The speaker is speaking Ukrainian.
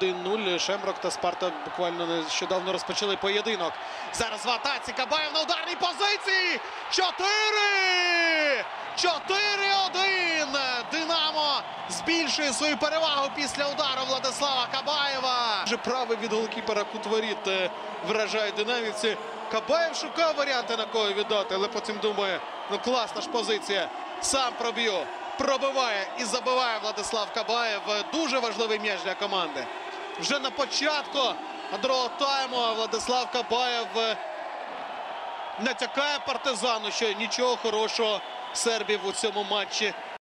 1-0. Шемрок та Спарта буквально нещодавно розпочали поєдинок. Зараз в атаці Кабаєв на ударній позиції. 4! 4-1. Динамо збільшує свою перевагу після удару Владислава Кабаєва. Вже правий від голкіпера кут воріт е, вражає динамівці. Кабаєв шукав варіанти на кого віддати, але потім думає, ну класна ж позиція. Сам проб'ю. Пробиває і забиває Владислав Кабаєв. Дуже важливий м'яч для команди. Вже на початку другого тайму Владислав Кабаєв е, натякає партизану, що нічого хорошого сербів у цьому матчі